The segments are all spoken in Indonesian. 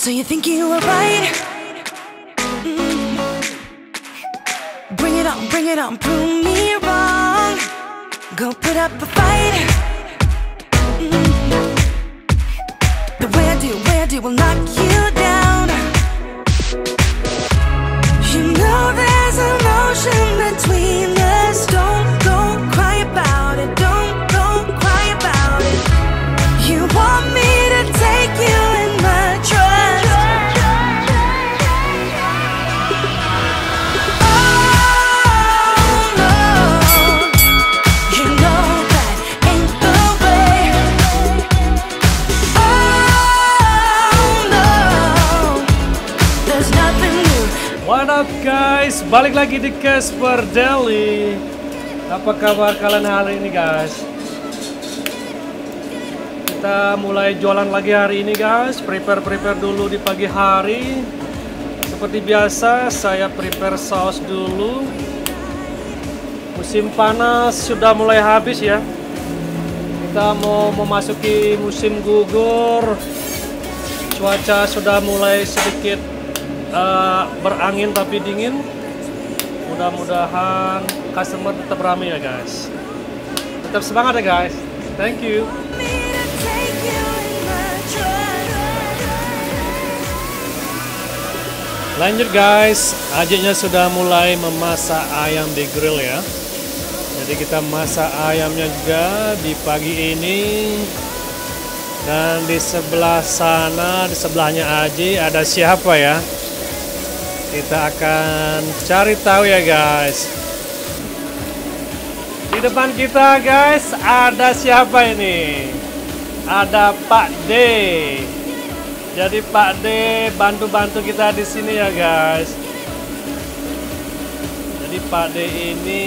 So you think you were right? Mm. Bring it on, bring it on, prove me wrong. Go put up a fight. Mm. The way I do, way I do will knock you down. Balik lagi di Casper Daily. Apa kabar kalian hari ini guys? Kita mulai jualan lagi hari ini guys. Prepare-prepare dulu di pagi hari. Seperti biasa, saya prepare saus dulu. Musim panas sudah mulai habis ya. Kita mau memasuki musim gugur. Cuaca sudah mulai sedikit uh, berangin tapi dingin. Mudah-mudahan customer tetap ramai ya guys. Tetap semangat ya guys. Thank you. Lanjut guys, adiknya sudah mulai memasak ayam di grill ya. Jadi kita masak ayamnya juga di pagi ini. Dan di sebelah sana, di sebelahnya Aji ada siapa ya? Kita akan cari tahu ya guys. Di depan kita guys ada siapa ini? Ada Pak D. Jadi Pak D bantu-bantu kita di sini ya guys. Jadi Pak D ini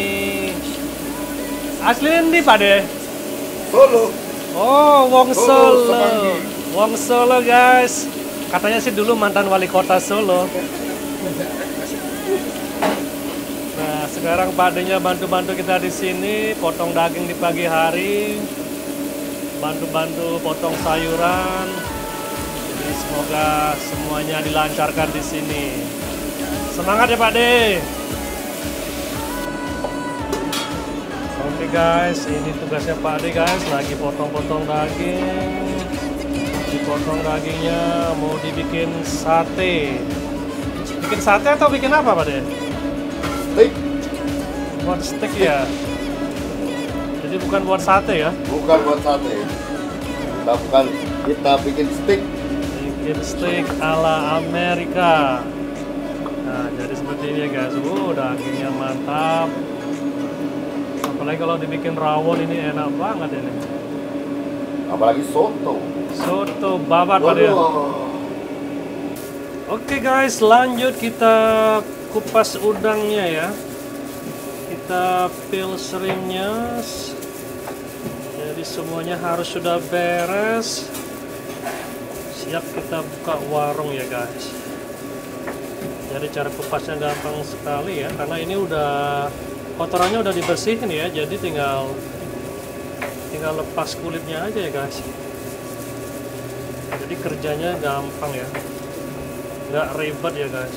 asli ini Pak D. Solo. Oh, Wong Solo. Wong Solo guys. Katanya sih dulu mantan wali kota Solo. Nah, sekarang Pak D-nya bantu-bantu kita di sini, potong daging di pagi hari, bantu-bantu potong sayuran. Jadi semoga semuanya dilancarkan di sini. Semangat ya Pak D. Oke guys, ini tugasnya Pak D guys, lagi potong-potong daging. Dipotong dagingnya mau dibikin sate. Bikin sate atau bikin apa Pak D? Steak Buat steak ya. Jadi bukan buat sate ya. bukan buat sate. Kita bukan kita bikin steak. Bikin steak ala Amerika. Nah, jadi seperti ini ya guys. Uh, dagingnya mantap. Apalagi kalau dibikin rawon ini enak banget ini. Apalagi soto. Soto babat Pak D. Waduh. Oke guys, lanjut kita kupas udangnya ya. Kita peel seringnya. Jadi semuanya harus sudah beres. Siap kita buka warung ya guys. Jadi cara kupasnya gampang sekali ya, karena ini udah kotorannya udah dibersihin ya, jadi tinggal tinggal lepas kulitnya aja ya guys. Jadi kerjanya gampang ya nggak ribet ya guys.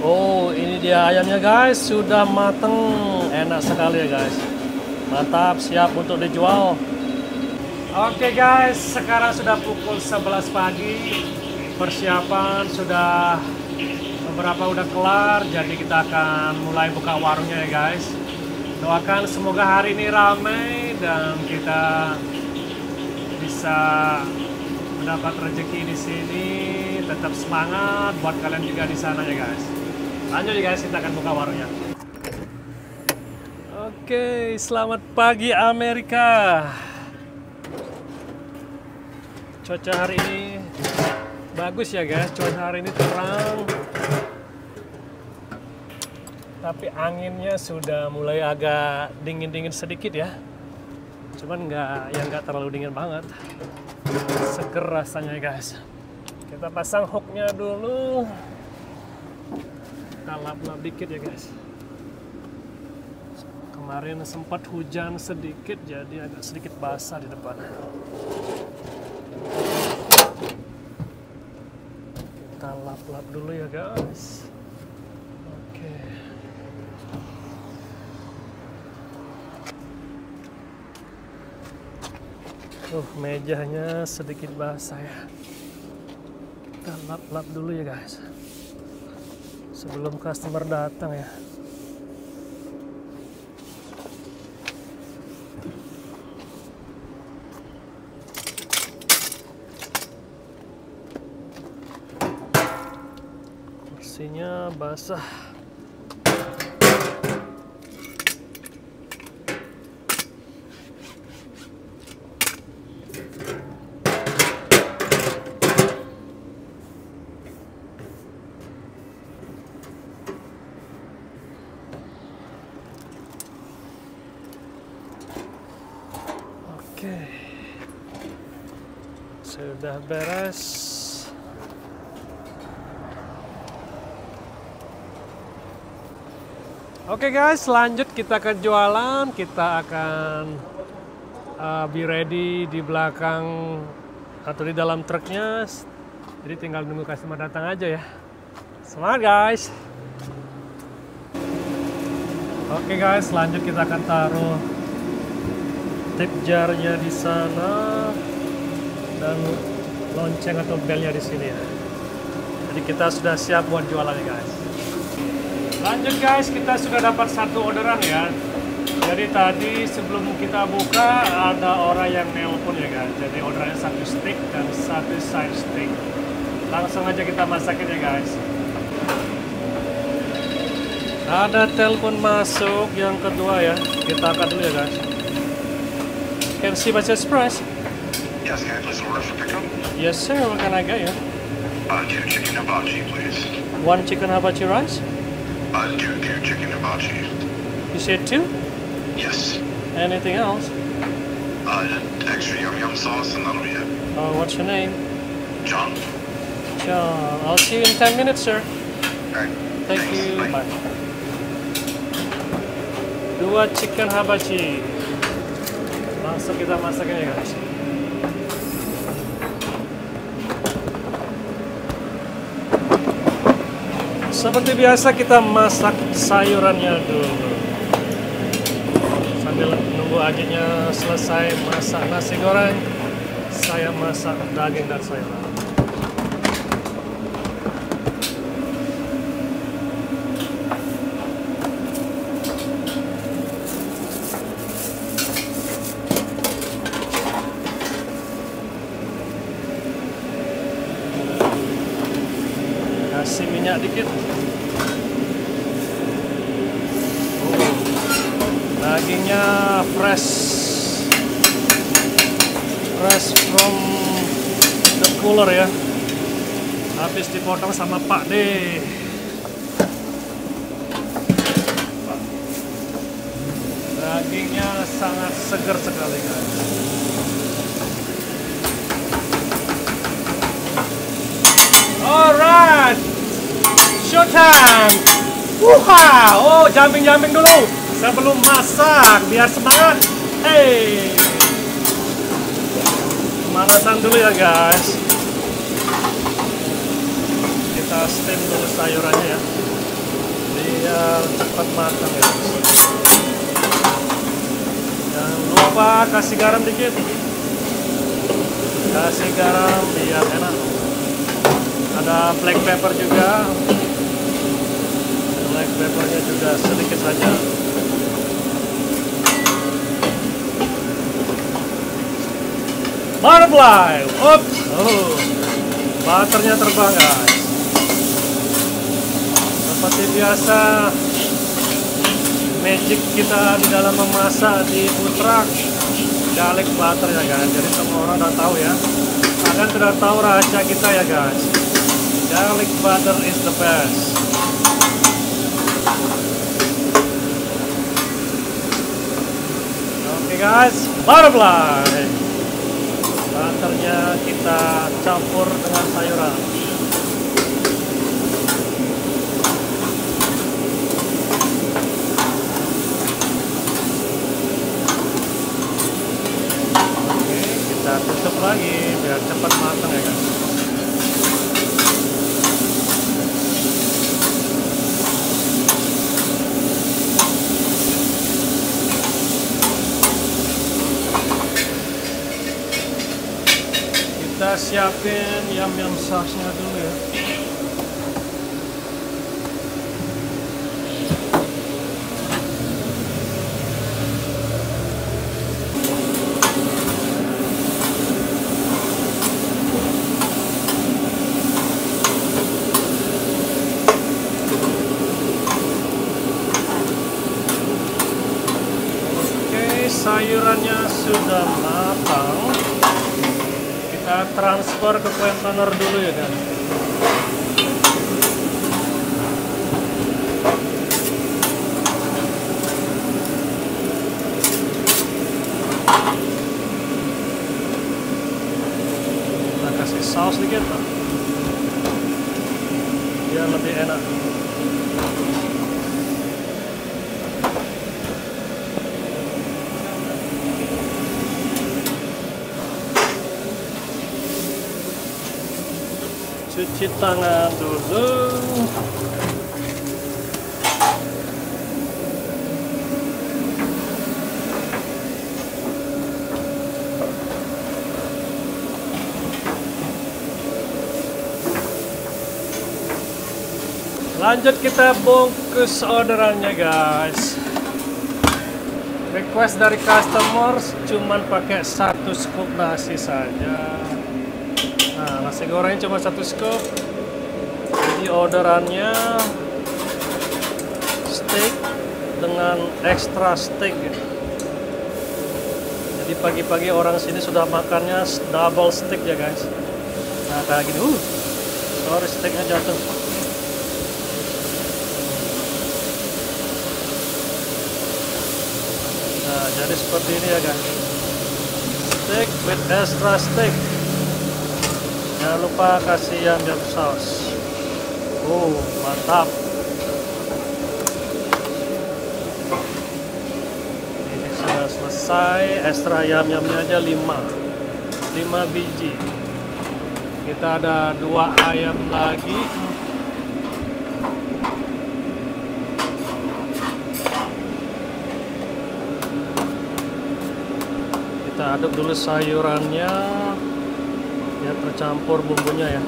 Oh ini dia ayamnya guys. Sudah mateng. Enak sekali ya guys. Mantap siap untuk dijual. Oke guys. Sekarang sudah pukul 11 pagi persiapan sudah beberapa udah kelar jadi kita akan mulai buka warungnya ya guys. Doakan semoga hari ini ramai dan kita bisa mendapat rezeki di sini. Tetap semangat buat kalian juga di sana ya guys. Lanjut ya guys kita akan buka warungnya. Oke selamat pagi Amerika. Cuaca hari ini bagus ya guys. Cuaca hari ini terang. Tapi anginnya sudah mulai agak dingin-dingin sedikit ya. Cuman nggak yang nggak terlalu dingin banget. Seger rasanya guys. Kita pasang hooknya dulu. Kita lap-lap dikit ya guys. Kemarin sempat hujan sedikit jadi agak sedikit basah di depan kita lap-lap dulu ya guys oke Uh, mejanya sedikit basah ya. Kita lap-lap dulu ya guys. Sebelum customer datang ya. Basah. Oke. Sudah beres. Oke guys, lanjut kita ke jualan. Kita akan uh, be ready di belakang atau di dalam truknya. Jadi tinggal nunggu customer datang aja ya. Semangat guys. Oke guys, lanjut kita akan taruh tip jarnya di sana dan lonceng atau belnya di sini ya. Jadi kita sudah siap buat jualan ya guys. Lanjut guys, kita sudah dapat satu orderan ya. Jadi tadi sebelum kita buka ada orang yang nelpon ya guys. Jadi orderannya satu stick dan satu side stick. Langsung aja kita masakin ya guys. Ada telepon masuk yang kedua ya. Kita angkat dulu ya guys. Can see express? Yes, can I place an order for pickup? Yes sir, what can I get you? Uh, two chicken hibachi, please. One chicken hibachi rice? Uh, two, two chicken hibachi. You said two? Yes. Anything else? Uh, extra yum yum sauce, and that'll be it. Oh, what's your name? John. John. I'll see you in 10 minutes, sir. Alright. Thank Thanks. you. Bye. Bye. Dua chicken hibachi. Langsung kita masaknya ya guys. Seperti biasa kita masak sayurannya dulu. Sambil nunggu adiknya selesai masak nasi goreng, saya masak daging dan sayuran. kasih minyak dikit Oh, dagingnya fresh fresh from the cooler ya habis dipotong sama Pak D dagingnya sangat segar sekali guys Alright, showtime. Wuha, oh jumping dulu sebelum masak biar semangat. Hey, pemanasan dulu ya guys. Steam dulu sayurannya ya, biar cepat matang ya. Jangan lupa kasih garam dikit. Kasih garam biar enak. Ada black pepper juga. Black peppernya juga sedikit saja. Butterfly. Oops oh butternya terbang guys seperti biasa magic kita di dalam memasak di truck. Garlic butter ya guys. Jadi semua orang udah tahu ya. Kalian sudah tahu rahasia kita ya guys. Garlic butter is the best. Oke guys. Butterfly. Butternya kita campur dengan sayuran oke kita tutup lagi biar cepat matang ya guys kita siapin yam yam sausnya dulu ya Oke, sayurannya sudah matang. Kita transfer ke container dulu ya kan. Kita kasih saus dikit Pak. Biar lebih enak. Cuci tangan dulu. Lanjut kita bungkus orderannya guys. Request dari customers cuman pakai satu scoop nasi saja Nah, nasi goreng cuma satu scoop. Jadi orderannya steak dengan extra steak. ya. Jadi pagi-pagi orang sini sudah makannya double steak ya guys. Nah kayak gini, uh, sorry steaknya jatuh. Nah jadi seperti ini ya guys. Steak with extra steak. Jangan lupa kasih yam yam sauce. Oh, mantap. Ini sudah selesai. Extra yam yamnya aja 5. 5 biji. Kita ada dua ayam lagi. Kita aduk dulu sayurannya biar tercampur bumbunya ya.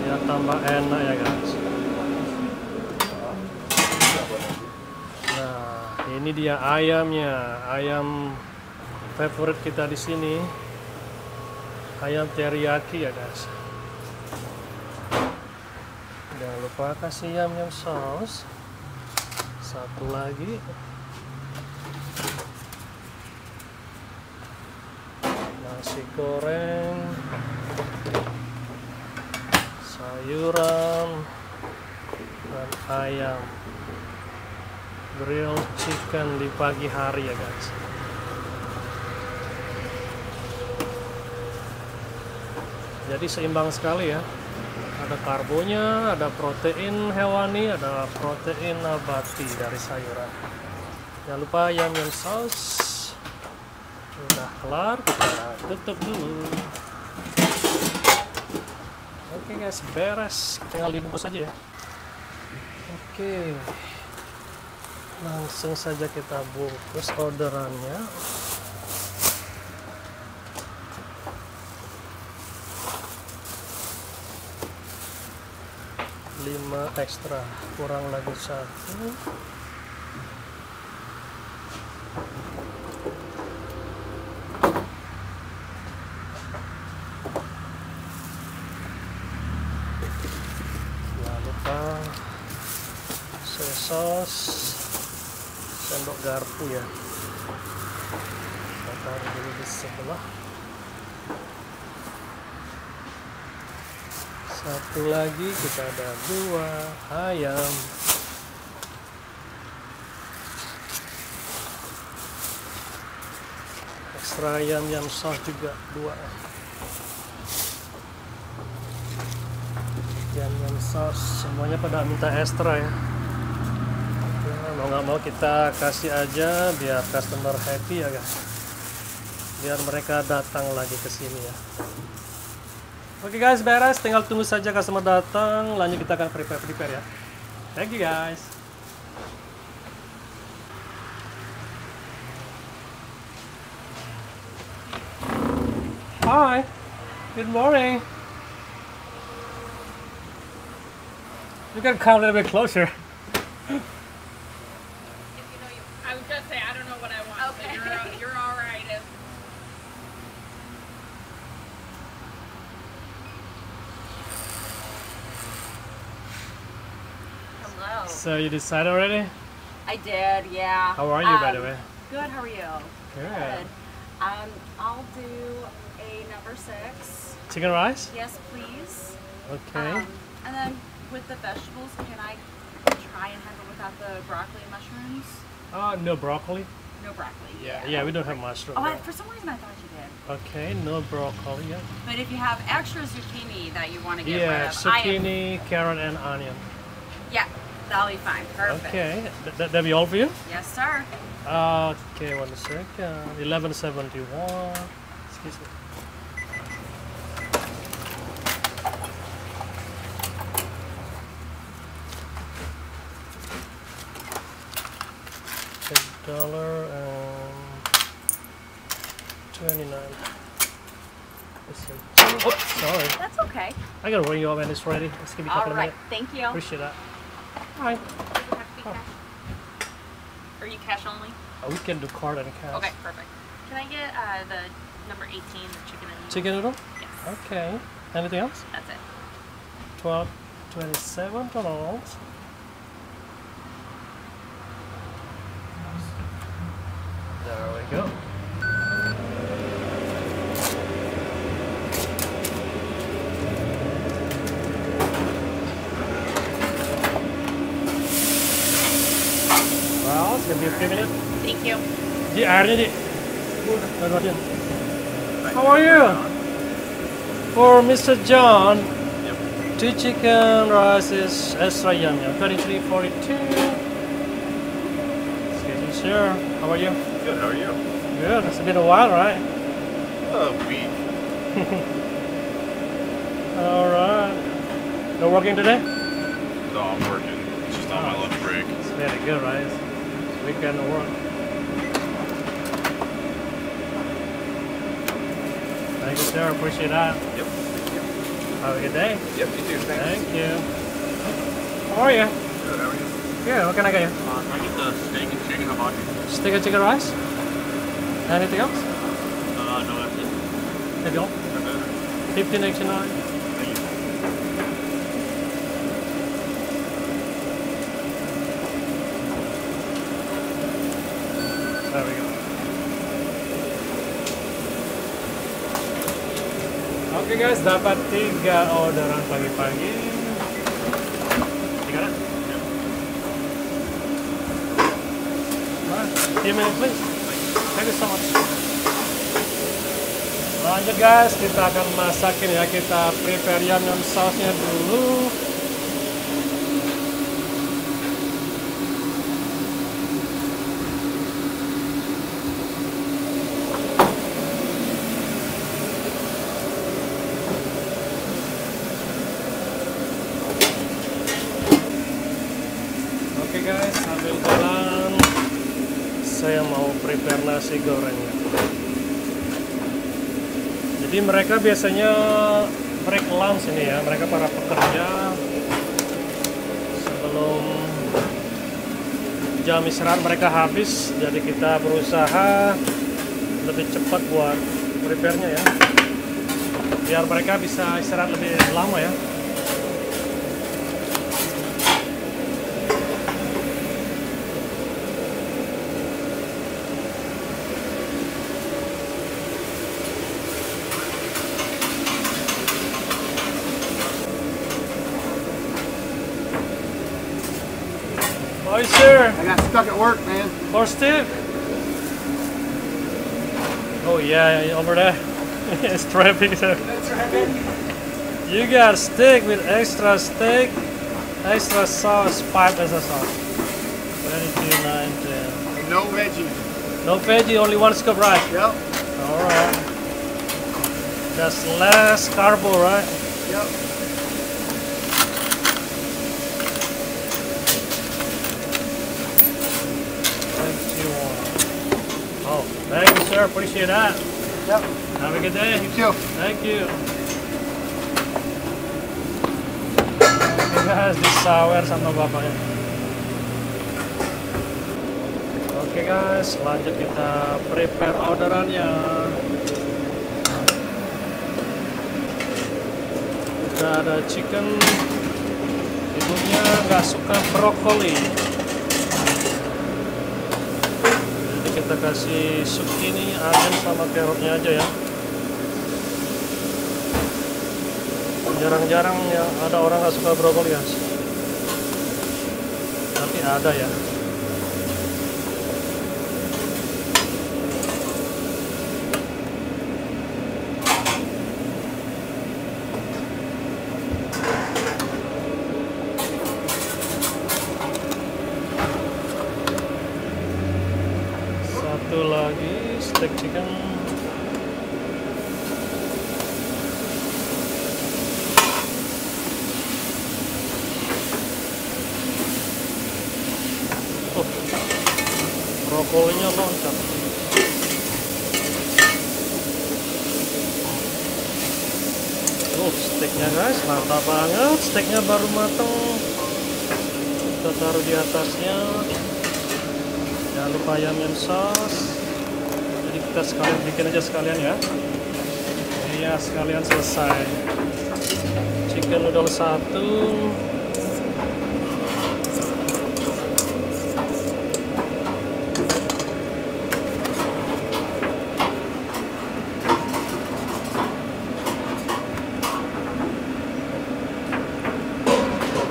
Biar tambah enak ya guys. Nah ini dia ayamnya. Ayam favorit kita di sini. Ayam teriyaki ya guys. Jangan lupa kasih yam yam saus. Satu lagi nasi goreng sayuran dan ayam. Grill chicken di pagi hari ya guys. Jadi seimbang sekali ya. Ada karbonya ada protein hewani ada protein nabati dari sayuran. Jangan lupa yam yam saus kelar kita tutup dulu. Oke guys beres. Tinggal dibungkus aja ya. Oke. Langsung saja kita bungkus orderannya. Lima ekstra kurang lagi satu jangan lupa soy sauce sendok garpu ya. Kita taruh dulu di sebelah. Satu lagi kita ada dua ayam. Extra yam yam sauce juga dua. Yam yam sauce semuanya pada minta ya Ya, mau nggak mau kita kasih aja biar customer happy ya guys. Biar mereka datang lagi ke sini ya. Oke guys beres. Tinggal tunggu saja customer datang. Lanjut kita akan prepare prepare ya. Thank you guys. Hi, good morning. You can come a little bit closer. So you decided already? I did, yeah. How are you, by the Um, way? Good. How are you? Good. Um, I'll do a number six. Chicken rice? Yes, please. Okay. Um, and then with the vegetables, can I try and have it without the broccoli and mushrooms? Uh, no broccoli. No broccoli. Yeah, yeah, we don't have mushroom. Oh, I, for some reason I thought you did. Okay, no broccoli. Yeah. But if you have extra zucchini that you want to get Yeah, rid of, zucchini, carrot, and onion. yeah, that'll be fine. Perfect. Okay, Th- that that be all for you? Yes, sir. Okay, one second. Eleven seventy one. Excuse me. Dollar and twenty nine. Oh, sorry. That's okay. I gotta ring you up when it's ready. Just give me a couple right. of minutes. Thank you. Appreciate that. Hi. Does it have to be cash? Are you cash only? Oh, we can do card and cash. Okay, perfect. Can I get uh, the number 18, the chicken and noodles? Chicken noodle? Yes. Okay. Anything else? That's it. 12 27 dollars. There we go. Well, it's gonna be a few minutes. Thank you. Di airnya ah, di. Aduh, aduh. How are you? For Mr. John, two chicken rice is extra yum yum, 2342. Excuse me, sir. How are you? Good, how are you? Good. It's been a while, right? A week. All right. No working today? No, I'm working. It's just on my lunch break. It's very good, right? It's weekend work. Thank you, sir. Appreciate that. Yep. Have a good day. Yep, you too. Thanks. Thank you. How are you? Good, how are you? Good, what can I get you? Uh, can I get the steak and chicken hibachi? Steak and chicken rice? Anything else? Uh, no, that's it. There you go. 1589. Guys, dapat tiga orderan pagi-pagi. Tiga? Alright, Three minutes please. Thank you so much. Lanjut guys, kita akan masakin ya. Kita prepare yam sausnya dulu. Oke guys, sambil jalan saya mau prepare nasi gorengnya. Jadi mereka biasanya break lunch ini ya, mereka para pekerja sebelum jam istirahat mereka habis, jadi kita berusaha lebih cepat buat prepare-nya ya. Biar mereka bisa istirahat lebih lama ya. Stuck at work, man. For Steve. Oh yeah, over there. it's traffic there. You got steak with extra steak, extra sauce, five extra sauce. 22, 9, 10. No veggie. No veggie, only one scoop rice. Yep. Alright. That's less carbo, right? Yep. Sir. Appreciate that. Yep. Have a good day. You too. Thank you. Guys, disawer sama bapaknya. Oke guys, lanjut kita prepare orderannya. Udah ada chicken. Ibunya nggak suka brokoli. Kita kasih zucchini, onion sama carrotnya aja ya. jarang-jarang ya ada orang nggak suka brokoli ya tapi ada ya satu lagi steak chicken Oh, brokolinya loncat. Oh, steaknya guys, mantap Steaknya baru matang. Kita taruh di atasnya. Jangan lupa ayam sauce. Jadi kita sekalian bikin aja sekalian ya. Iya, sekalian selesai. Chicken noodle satu.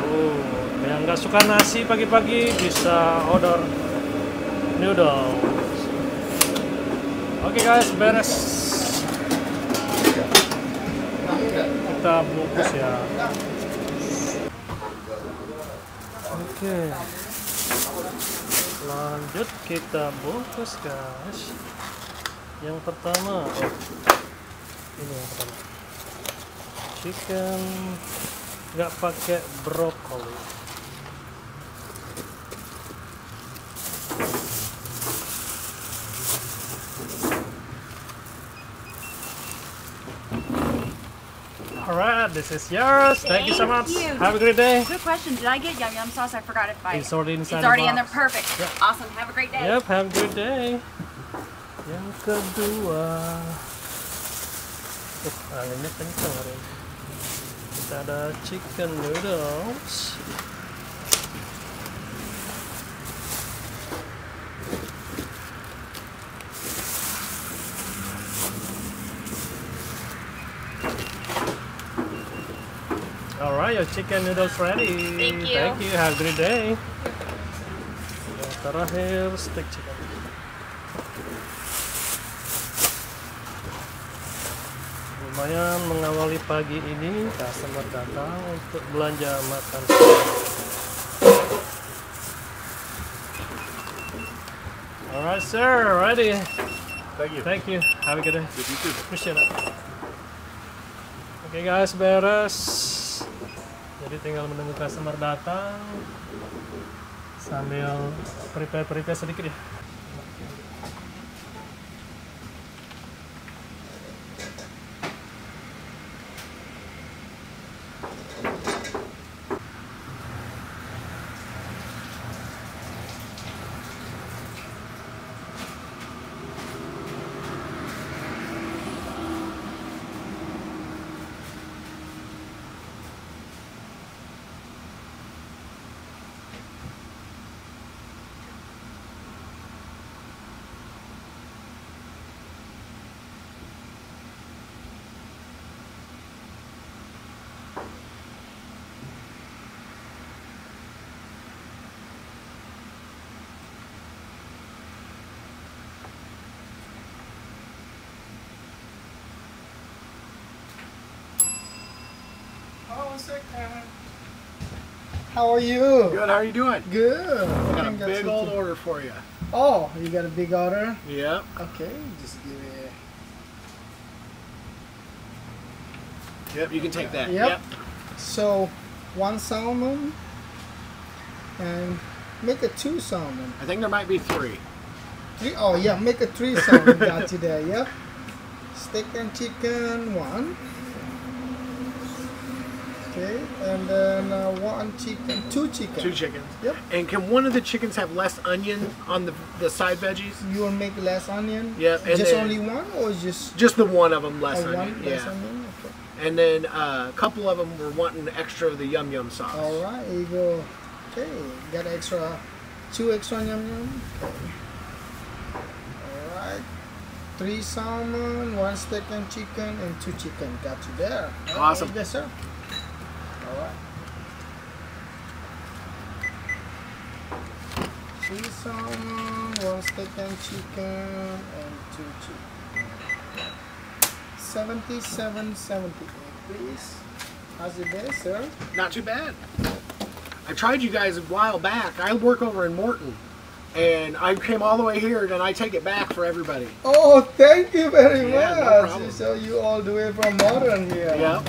Oh, yang nggak suka nasi pagi-pagi bisa order noodles. Oke guys, beres. Kita bungkus ya. Oke. Lanjut kita bungkus guys. Yang pertama, oh, ini yang pertama. Chicken nggak pakai brokoli. This is yours. Thank, you so much. you. Have a great day. Quick question: Did I get yum yum sauce? I forgot if I. It's already inside It's the already in there. Perfect. Yep. Awesome. Have a great day. Yep, have a good day. Yang kedua, uh, anginnya kencang hari ini. Kita ada chicken noodles. Alright, your chicken noodles ready. Thank you. Thank you. Have a great day. Yang terakhir steak chicken. Lumayan mengawali pagi ini customer datang untuk belanja makan siang. Alright sir, ready. Thank you. Thank you. Have a good day. Good you too. Appreciate it. Oke guys, beres. Jadi tinggal menunggu customer datang sambil prepare-prepare sedikit ya. How are you? Good. How are you doing? Good. I got a big old order for you. Oh, you got a big order? Yep. Okay, just give it. Yep. You can take that. Yep. So, one salmon and make a two salmon. I think there might be three. Three, oh yeah, make a three salmon. Got you there. Yep. Steak and chicken one. Okay, and then uh, one chicken, two chickens. Two chickens. Yep. And can one of the chickens have less onion on the the side veggies? You will make less onion. Yep, and just only one or just Just the one of them less oh, onion. one yeah. less onion? Okay. And then uh, a couple of them were wanting extra of the yum yum sauce. All right, you go. Okay, got extra, two extra yum yum. Okay. All right, three salmon, one steak and chicken, and two chicken. Got you there. Awesome. yes, sir. All right. Three salmon, one steak and chicken, and two chicken. Seventy-seven, seventy-eight, please. How's your day, sir? Not too bad. I tried you guys a while back. I work over in Morton. And I came all the way here and I take it back for everybody. Oh, thank you very Yeah, much. problem. so you all the way from Modern here. Yep.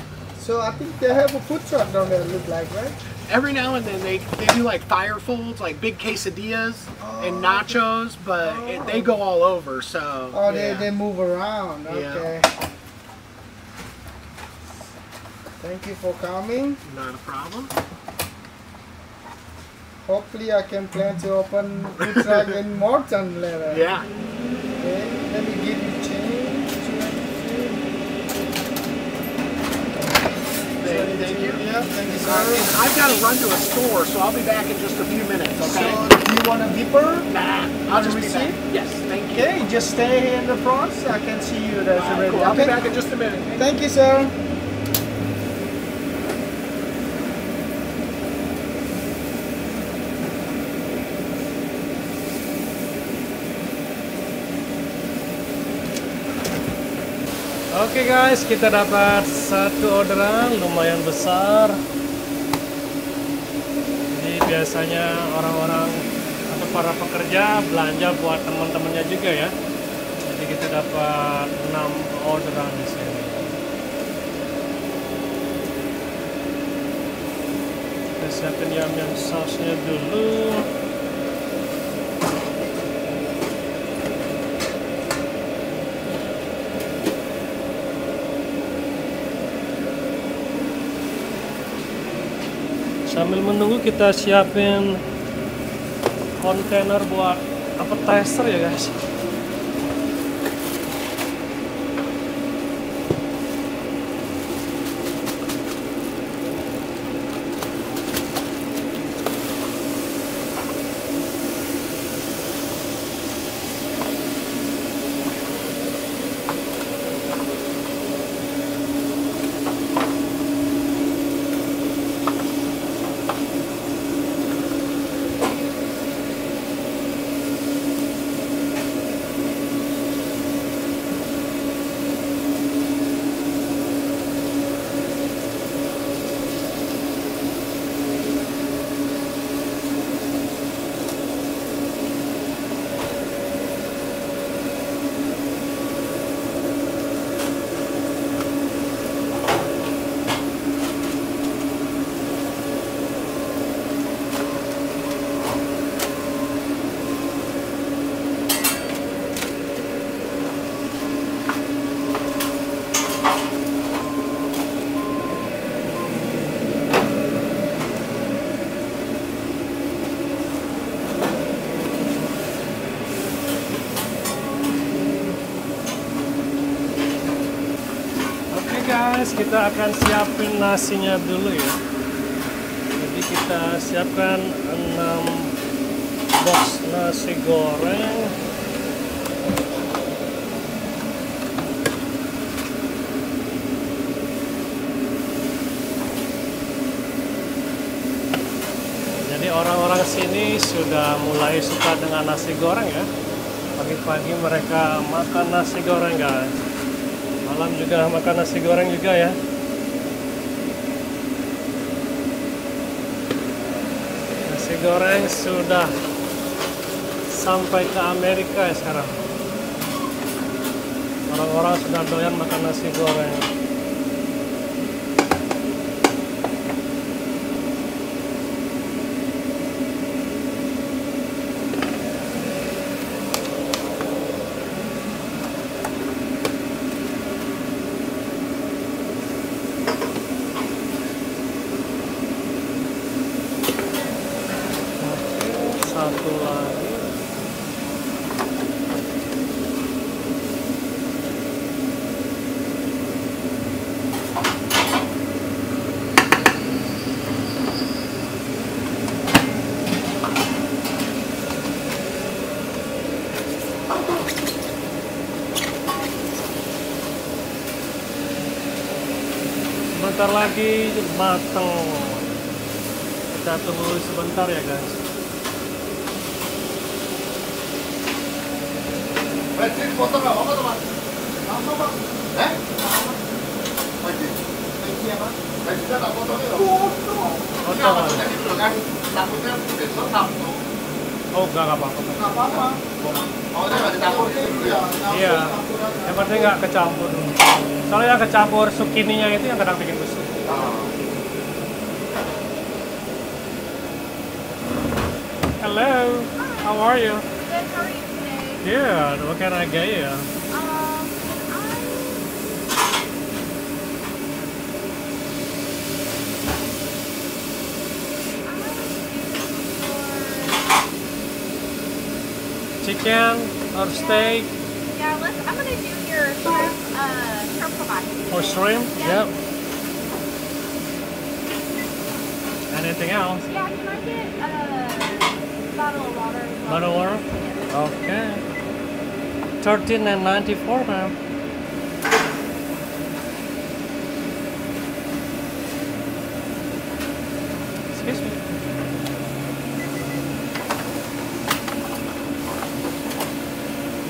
So I think they have a food truck down there. Look like right? Every now and then they, they do like fire folds, like big quesadillas and oh, nachos, but it, they go oh. all over. So Oh, yeah. they they move around. Yeah. Okay. Thank you for coming. not a problem. Hopefully, I can plan to open food truck in Morton later. Yeah. Okay. Let me give you change. Thank, you. Yeah. Thank you, sir. I've got to run to a store, so I'll be back in just a few minutes. Okay. So, do you want a beeper? nah, I'll just be back. Yes, thank you. Okay, just stay here in the front I can see you there's already. Cool. I'll be back in just a minute. Thank you, sir. Oke guys, kita dapat satu orderan lumayan besar. Jadi biasanya orang-orang atau para pekerja belanja buat teman-temannya juga ya. Jadi kita dapat 6 orderan di sini. Kita siapin yam-yam sausnya dulu. Sambil menunggu kita siapin kontainer buat appetizer ya guys. Oke guys, kita akan siapin nasinya dulu ya. Jadi kita siapkan 6 box nasi goreng. Jadi orang-orang sini sudah mulai suka dengan nasi goreng ya. Pagi-pagi mereka makan nasi goreng guys malam juga makan nasi goreng juga ya. Nasi goreng sudah sampai ke Amerika ya sekarang. Orang-orang sudah doyan makan nasi goreng. Sebentar lagi mateng. Kita tunggu sebentar ya guys. Berarti foto nggak apa-apa Mas? Pak? Eh? Apa? Nggak, kan. Takutnya besok Sabtu. Oh enggak enggak apa-apa. Nggak apa-apa. Nggak dicampur gitu dulu ya? Iya. Penting nggak kecampur. Soalnya yang kecampur sukininya itu yang kadang bikin busuk. Hello, how are you? Good, how are you today? Good. What can I get you? Um, Chicken or steak shrimp, uh, shrimp shrimp? Yeah. Yep. Anything else? Yeah, can I get a bottle of water? Bottle of water? Okay. Thirteen and ninety-four, ma'am. Excuse me.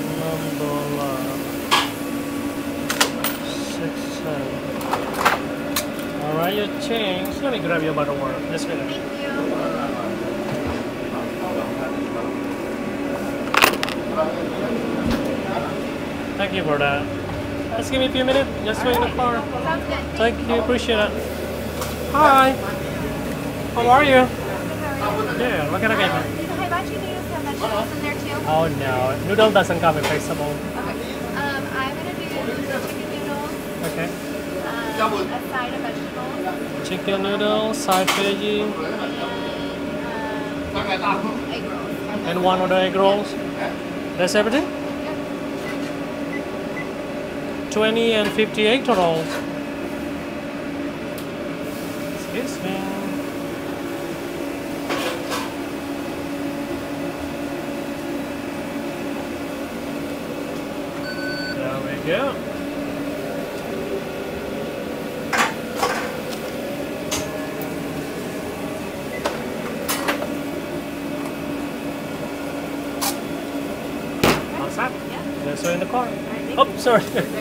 Enam dolar. Six cents. All right, your change. Let me grab your bottle water. Just a minute. Thank you. Thank you for that. Just give me a few minutes. Just wait in the car. Thank you. Appreciate it. Hi. How are you? Good, how are you? Yeah. What can I get you? These hibachi noodles have vegetables in there too. Oh no, noodle doesn't come in flexible. Okay. Um, I'm gonna do chicken noodles, Okay. um, a side of vegetables, Chicken noodle, side veggie, and um, egg rolls. and one of the egg rolls. That's everything. 20 and 58 rolls. Excuse me. There we go. All set? Yeah. Let's go in the car. Alright, Oh, thank you. sorry.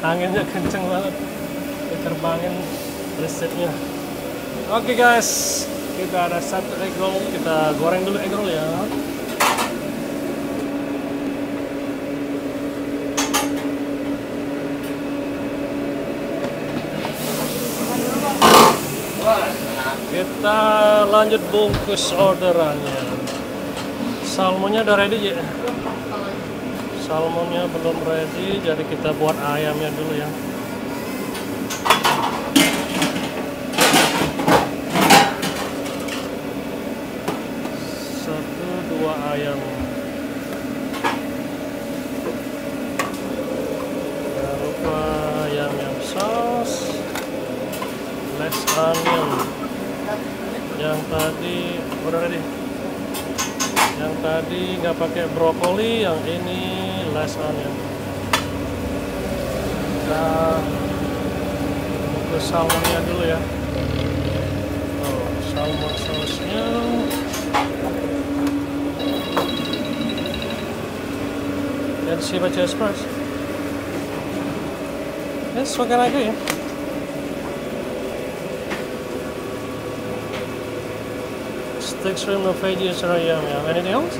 Okay. Anginnya kenceng banget. Diterbangin listriknya. Oke guys, kita ada satu egg roll. Kita goreng dulu egg roll ya. Kita lanjut bungkus orderannya. Salmonnya udah ready ya? Salmonnya belum ready, jadi kita buat ayamnya dulu ya. Satu dua ayam. Jangan lupa ayam yang sauce, less onion. Yang tadi udah ready. Yang tadi nggak pakai brokoli, yang ini onion. Kita bungkus salmonnya dulu ya. Oh, salmon sausnya. See what yours first. Yes, what can I do? ya? No veggies, or yum yum. Anything else?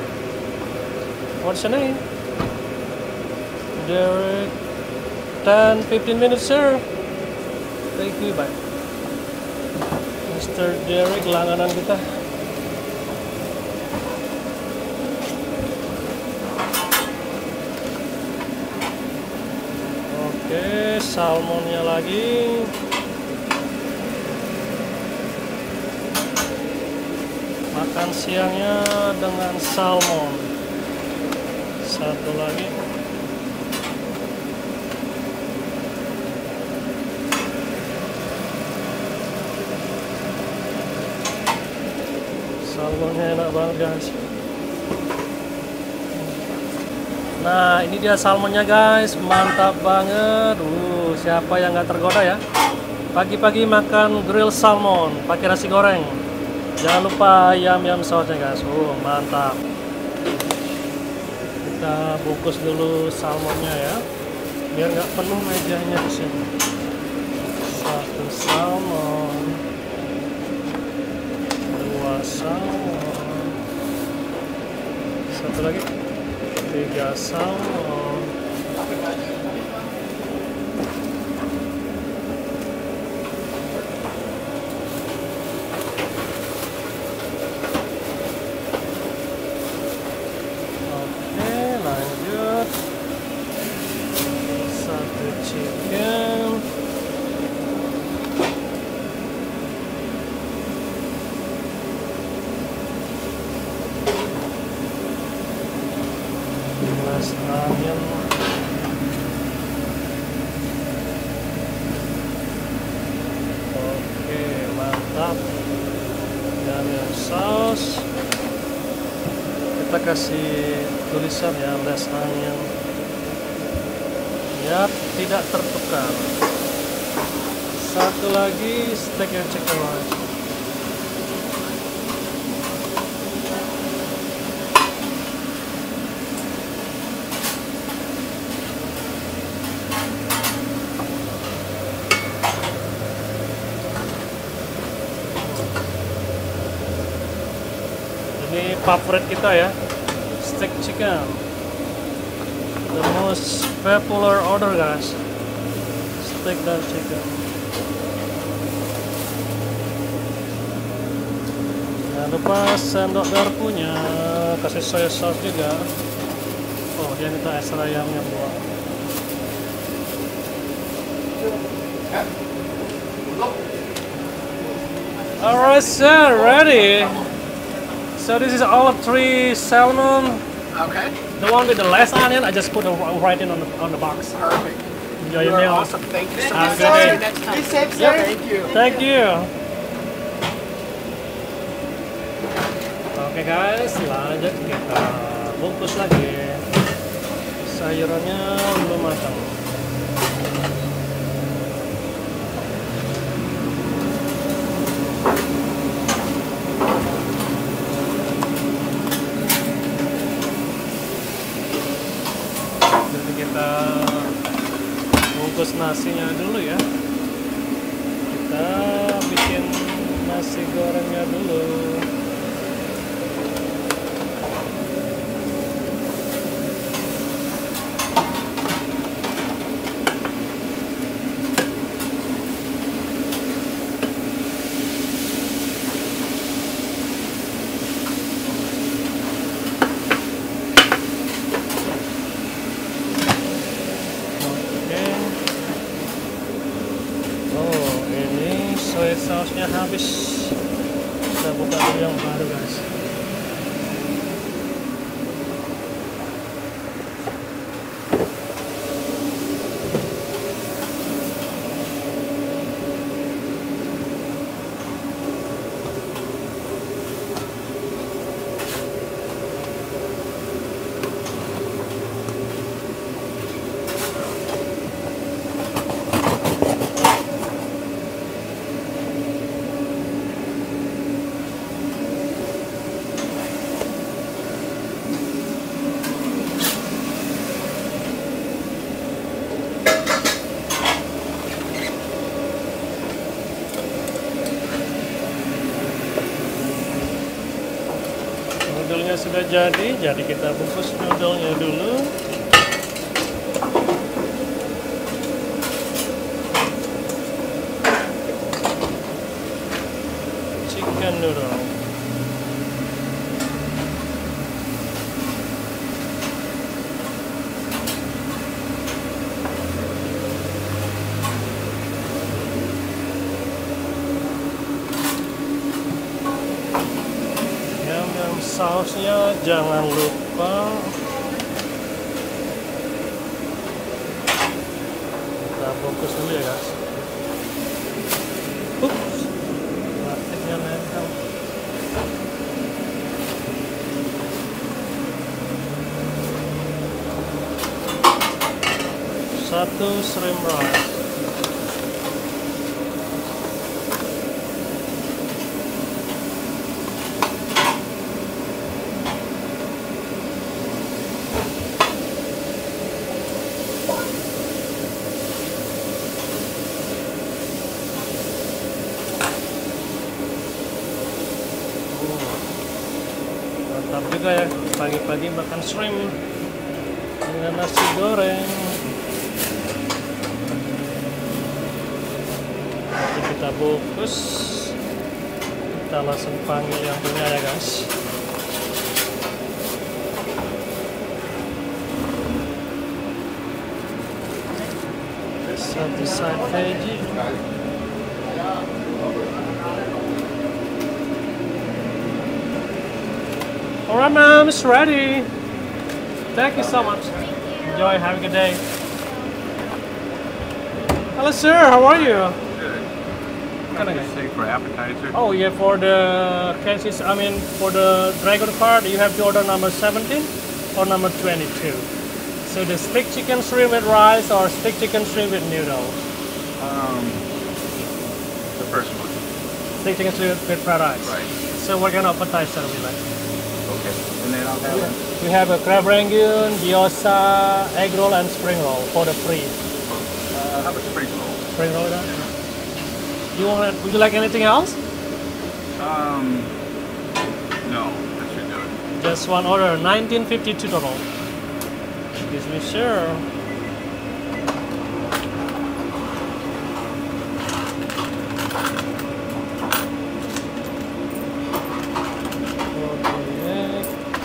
What's your name? Derek. 10, 15 minutes, sir. Thank you, bye. Mr. Derek, langganan kita. Oke, salmonnya lagi. Makan siangnya dengan salmon. Satu lagi. Salmonnya enak banget guys. Nah ini dia salmonnya guys, mantap banget. Uh, siapa yang nggak tergoda ya? Pagi-pagi makan grill salmon pakai nasi goreng. Jangan lupa yam yam sausnya guys. Uh, mantap. Kita bungkus dulu salmonnya ya, biar nggak penuh mejanya di sini. Satu salmon, dua salmon, satu lagi, tiga salmon. Oke, lanjut. Satu chicken. Gelas onion. Oke, mantap. Dan yang saus kita kasih tulisan ya less onion ya tidak tertukar satu lagi steak and chicken rice ini favorit kita ya. Steak chicken. The most popular order guys. Steak dan chicken. Jangan lupa sendok garpunya. Kasih soy sauce juga. Oh dia minta extra ayamnya buat Alright sir, ready. So this is all three salmon. Okay. The one with the less onion, I just put it right in on the on the box. Perfect. Enjoy You your are meal. awesome. Thank you so Have a much. good See day. next time. Be safe, sir. Yep. Thank you. Thank you. Oke guys, lanjut kita bungkus lagi. Sayurannya belum matang. Bungkus nasinya dulu ya. Kita bikin nasi gorengnya dulu sudah jadi, jadi kita bungkus noodle-nya dulu. Chicken noodle. Yum yum sausnya jangan lupa kita bungkus dulu ya guys. Satu shrimp rice. Mantap juga ya makan shrimp dengan nasi goreng. Nanti kita bungkus. Kita langsung panggil yang punya ya guys. Satu side veggie. Alright, ma'am, it's ready. Thank you so much. Enjoy, have a good day. Hello, sir, how are you? Good. Can I Say for appetizer. Oh, yeah, for the cases, I mean, for the dragon card, you have to order number 17 or number 22. So the stick chicken shrimp with rice or stick chicken shrimp with noodles. Um, the first one. Stick chicken shrimp with fried rice. Right. So what kind of appetizer we like? Okay. And then I'll have We have a crab rangoon, gyoza, egg roll, and spring roll for the free. uh, how about spring roll? Spring roll then? You want? Would you like anything else? Um, no, that should do it. Just one order, 1952 total. Excuse me, sure.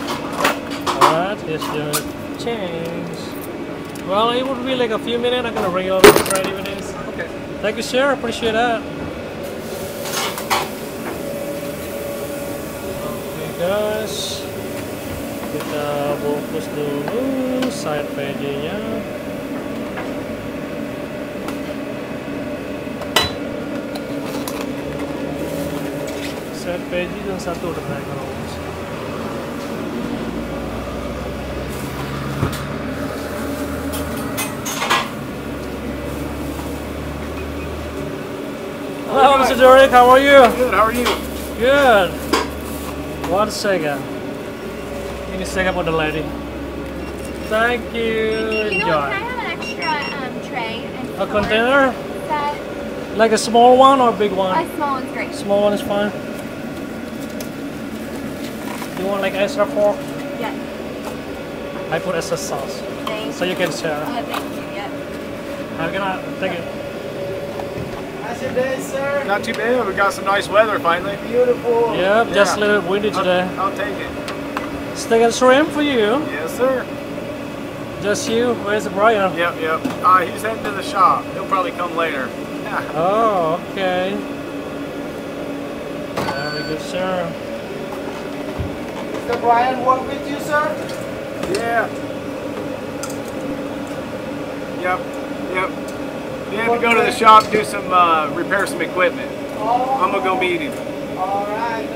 Alright, here's your change. Well, it would be like a few minutes. I'm gonna bring you over ready with this. Okay. Thank you, sir. I appreciate that. Oke guys, kita bungkus dulu side veggie-nya. Side veggie dan satu udah naik kalau Hello, Mr. Derek. How are you? Good. How are you? Good. One second. Ini second for the lady. Thank you. You know what? Can I have an extra um, tray? And A container? Set? Like a small one or a big one? A small one's great. Small one is fine. You want like extra fork? Yeah. I put extra sauce. Thank So you can share. Uh, thank you. Yep. Have a good night. Thank. How's your day, sir? Not too bad. We got some nice weather finally. Beautiful. Yep, just a little bit windy today. I'll, I'll take it. Steak and shrimp for you. Yes, sir. Just you. Where's Brian? Yep, yep. Uh, he's heading to the shop. He'll probably come later. Oh, okay. Very good, sir. Mr. Brian work with you, sir? Yeah. Yep, yep. He had to go to the shop, do some, uh, repair some equipment. I'm gonna go meet him. All right.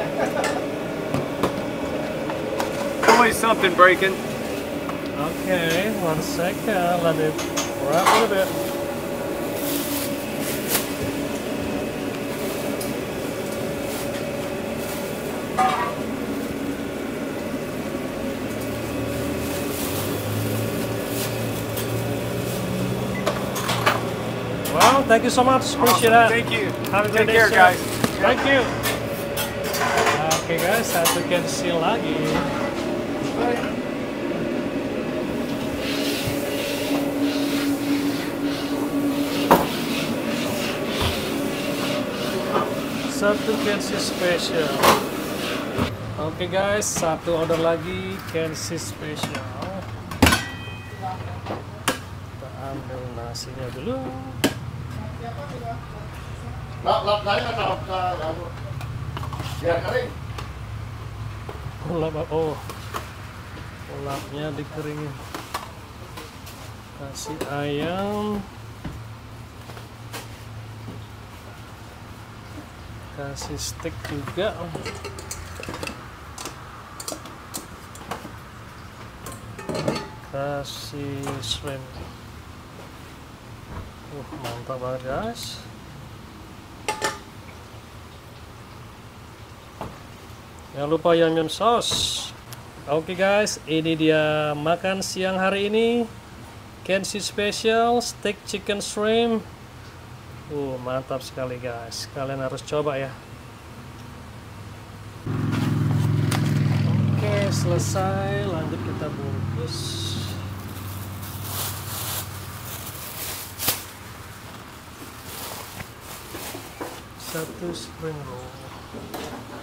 Always something breaking. Okay, one second. Let me wrap a little bit. Well, thank you so much. Appreciate that. Thank you. Have a Take good day, care, guys. Thank you. Oke guys, satu cancel lagi. Bye. Satu Kensi special. Oke guys, satu order lagi Kensi special. Kita ambil nasinya dulu. Lap lap lain atau lap biar kering. Lap oh. Lapnya dikeringin. Kasih ayam. Kasih steak juga. Kasih shrimp. Uh, mantap banget guys. Jangan lupa yum yum sauce. Oke guys, ini dia makan siang hari ini. Kensi special steak chicken shrimp. Uh, mantap sekali guys. Kalian harus coba ya. Oke, selesai. Lanjut kita bungkus. Satu spring roll.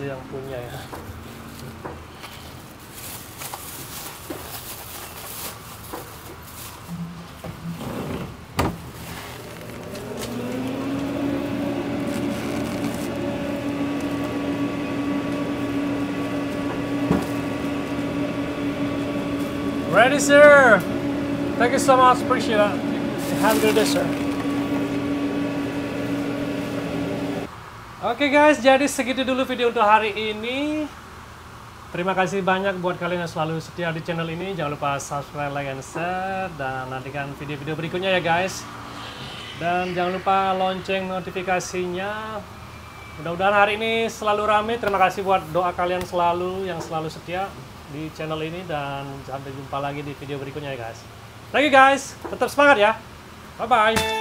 Panggil yang punya ya eh? Ready, sir. Thank you so much. Appreciate it. Have a good day, sir. Oke guys, jadi segitu dulu video untuk hari ini. Terima kasih banyak buat kalian yang selalu setia di channel ini. Jangan lupa subscribe, like, and share. Dan nantikan video-video berikutnya ya guys. Dan jangan lupa lonceng notifikasinya. Mudah-mudahan hari ini selalu rame. Terima kasih buat doa kalian selalu yang selalu setia di channel ini. Dan sampai jumpa lagi di video berikutnya ya guys. Thank you guys. Tetap semangat ya. Bye-bye.